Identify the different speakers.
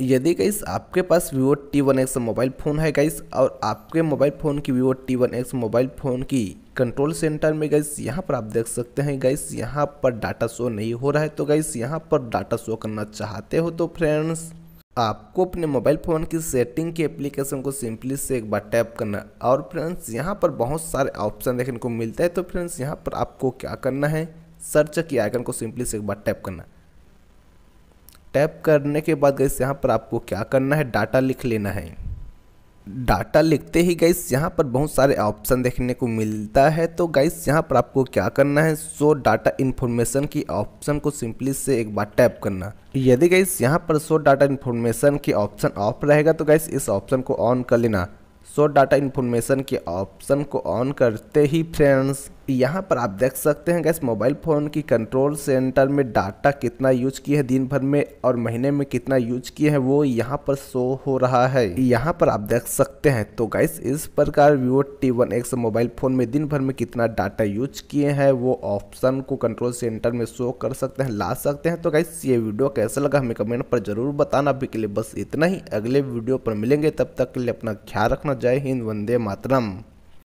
Speaker 1: यदि गाइस आपके पास Vivo T one X mobile phone है गाइस और आपके मोबाइल फ़ोन की Vivo T one X mobile phone की कंट्रोल सेंटर में गाइस यहाँ पर आप देख सकते हैं गाइस यहाँ पर डाटा शो नहीं हो रहा है तो गाइस यहाँ पर डाटा शो करना चाहते हो तो फ्रेंड्स आपको अपने मोबाइल फ़ोन की सेटिंग की एप्लीकेशन को सिंपली से एक बार टैप करना और फ्रेंड्स यहाँ पर बहुत सारे ऑप्शन देखने को मिलता है तो फ्रेंड्स यहाँ पर आपको क्या करना है? सर्च की आइकन को सिंपली से एक बार टैप करना टैप करने के बाद गैस यहाँ पर आपको क्या करना है? डाटा लिख लेना है। डाटा लिखते ही गैस यहाँ पर बहुत सारे ऑप्शन देखने को मिलता है। तो गैस यहाँ पर आपको क्या करना है? सो डाटा इन्फॉर्मेशन की ऑप्शन को सिंपली से एक बार टैप करना। यदि गैस यहाँ पर सो डाटा इन्फॉर्मेशन की ऑप्शन ऑफ़ रहेगा तो गैस इस ऑप्शन को ऑन कर लेना। सो डाटा इन्फॉर्मेशन के ऑप्शन को ऑन करते ही फ्रेंड्स यहाँ पर आप देख सकते हैं गैस मोबाइल फ़ोन की कंट्रोल सेंटर में डाटा कितना यूज़ किया है दिन भर में और महीने में कितना यूज़ किए है, वो यहाँ पर शो हो रहा है। यहाँ पर आप देख सकते हैं तो गैस इस प्रकार Vivo T one X mobile phone में दिन भर में कितना डाटा यूज़ किए हैं, वो ऑप्शन को कंट्रोल सेंटर में शो कर सकते हैं, ला सकते हैं। तो गैस ये वीडियो कैसा लगा हमें कमेंट पर ज़रूर बताना। अभी के लिए बस इतना ही। अगले वीडियो पर मिलेंगे, तब तक के लिए अपना ख्याल रखना। जय हिंद, वंदे मातरम।